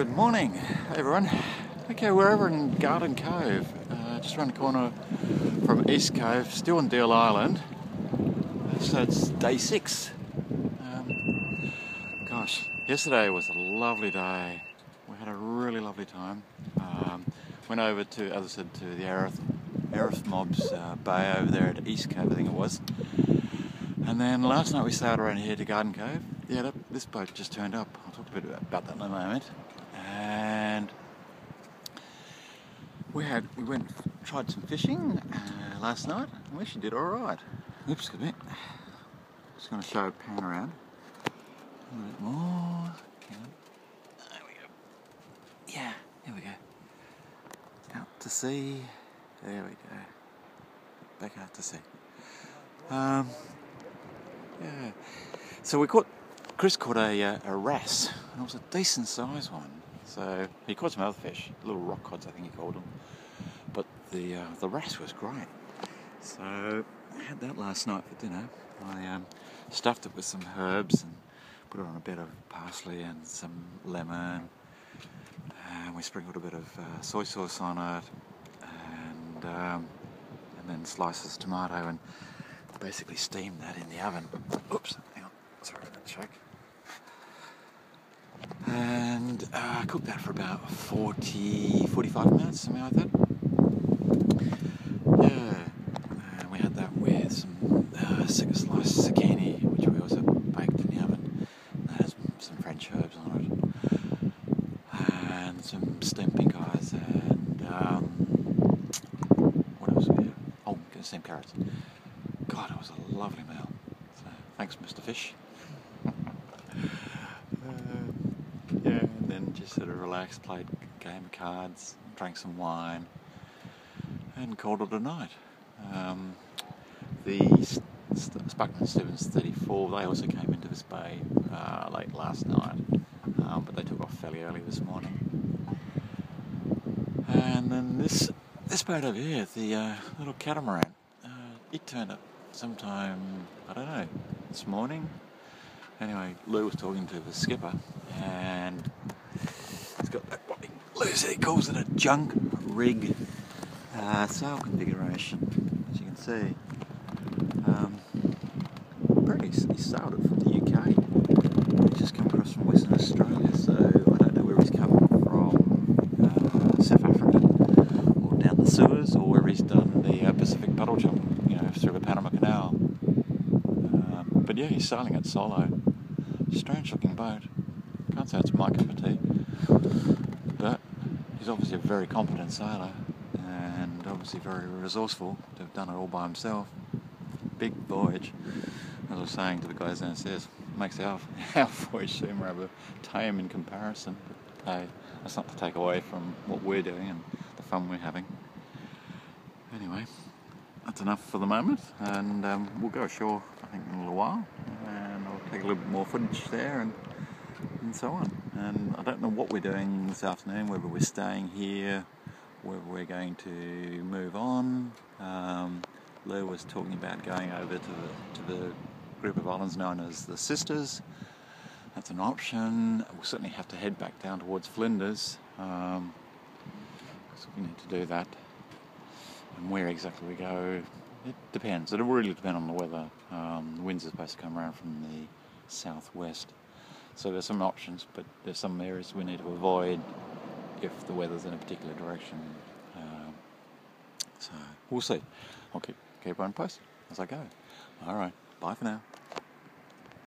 Good morning, everyone. Okay, we're over in Garden Cove, uh, just around the corner from East Cove, still on Deal Island. So it's day six. Um, gosh, yesterday was a lovely day. We had a really lovely time. Um, went over to, as I said, to the Arith, Arith Mobs uh, Bay over there at East Cove, I think it was. And then last night we sailed around here to Garden Cove. Yeah, this boat just turned up. I'll talk a bit about that in a moment and we had we went tried some fishing uh, last night and we actually did all right. Oops, excuse me. Just going to show a pan around a little bit more. There we go. Yeah, there we go. Out to sea. There we go. Back out to sea. Um, yeah. So we caught Chris caught a, uh, a wrasse, and it was a decent sized one. So he caught some other fish, little rock cods, I think he called them. But the uh, the wrasse was great. So I had that last night for dinner. I um, stuffed it with some herbs and put it on a bit of parsley and some lemon. And we sprinkled a bit of uh, soy sauce on it, and um, and then slices of tomato and basically steamed that in the oven. Oops, hang on, sorry about that shake and uh, I cooked that for about 40, 45 minutes, something like that. Yeah, and we had that with some uh, sliced zucchini, which we also baked in the oven. That has some French herbs on it, and some steamed pink eyes, and um, what else we have? Oh, steamed carrots. God, it was a lovely meal. So, thanks, Mr. Fish. Sort of relaxed, played a game of cards, drank some wine, and called it a night. Um, the Sparkman Stephens 34, they also came into this bay uh, late last night, um, but they took off fairly early this morning. And then this this boat over here, the uh, little catamaran, uh, it turned up sometime, I don't know, this morning. Anyway, Lou was talking to the skipper, and Lucy calls it a junk rig uh, sail configuration, as you can see. Um, apparently he sailed it from the UK. He's just come across from Western Australia, so I don't know where he's come from, uh, South Africa, or down the Suez, or where he's done the uh, Pacific puddle jump, you know, through the Panama Canal. Um, but yeah, he's sailing it solo. Strange looking boat. Can't say it's my cup of tea. But he's obviously a very competent sailor and obviously very resourceful to have done it all by himself. Big voyage. As I was saying to the guys downstairs, makes our, our voyage seem rather tame in comparison. But hey, that's not to take away from what we're doing and the fun we're having. Anyway, that's enough for the moment, and um, we'll go ashore, I think, in a little while, and I'll take a little bit more footage there and and so on. And I don't know what we're doing this afternoon, whether we're staying here, whether we're going to move on. Um, Lou was talking about going over to the, to the group of islands known as the Sisters. That's an option. We'll certainly have to head back down towards Flinders. Um, we need to do that. And where exactly we go, it depends. It'll really depend on the weather. Um, the winds are supposed to come around from the southwest. So there's some options, but there's some areas we need to avoid if the weather's in a particular direction. Um, so we'll see. I'll keep, keep on posted as I go. All right, bye for now.